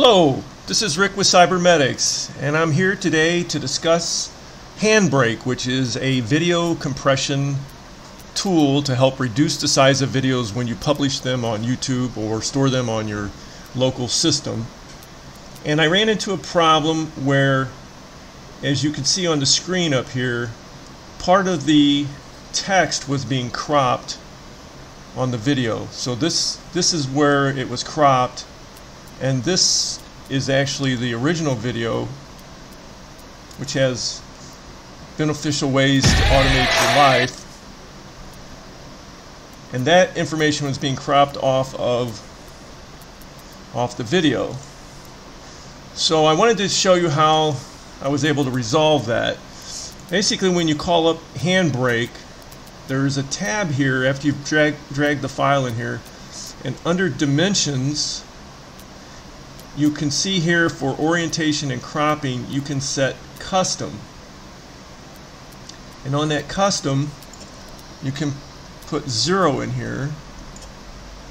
Hello, this is Rick with Cybermedics, and I'm here today to discuss Handbrake, which is a video compression tool to help reduce the size of videos when you publish them on YouTube or store them on your local system. And I ran into a problem where, as you can see on the screen up here, part of the text was being cropped on the video. So this this is where it was cropped and this is actually the original video which has beneficial ways to automate your life. And that information was being cropped off of off the video. So I wanted to show you how I was able to resolve that. Basically when you call up Handbrake there's a tab here after you've drag, dragged the file in here and under dimensions you can see here for orientation and cropping you can set custom. And on that custom you can put zero in here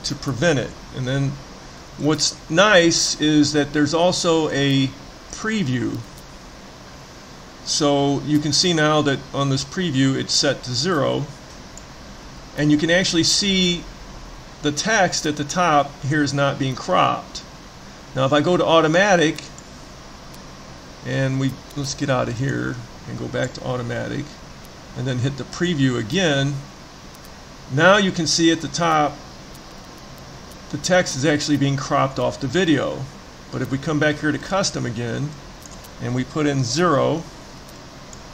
to prevent it. And then what's nice is that there's also a preview. So you can see now that on this preview it's set to zero. And you can actually see the text at the top here is not being cropped now if I go to automatic and we let's get out of here and go back to automatic and then hit the preview again now you can see at the top the text is actually being cropped off the video. But if we come back here to custom again and we put in zero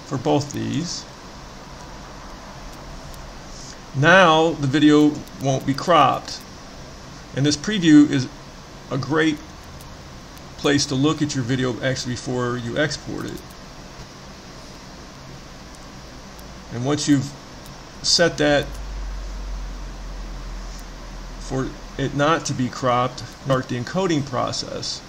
for both these now the video won't be cropped. And this preview is a great place to look at your video actually before you export it. And once you've set that for it not to be cropped, start the encoding process.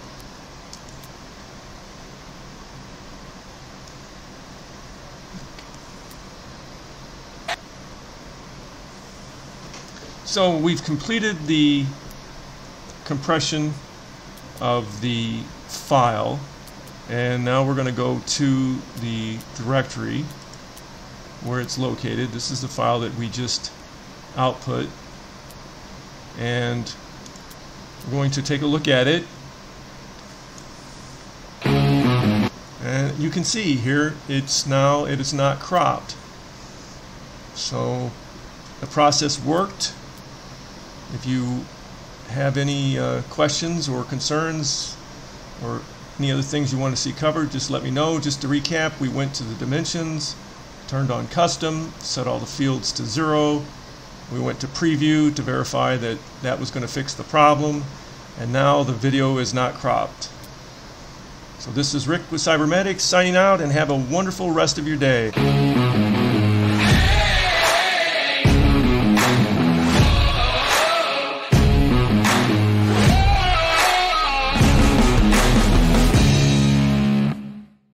So we've completed the compression of the file. And now we're going to go to the directory where it's located. This is the file that we just output. And we're going to take a look at it. And you can see here it's now it is not cropped. So the process worked. If you have any uh, questions or concerns or any other things you want to see covered, just let me know. Just to recap, we went to the dimensions, turned on custom, set all the fields to zero. We went to preview to verify that that was going to fix the problem. And now the video is not cropped. So this is Rick with Cybermedics signing out and have a wonderful rest of your day.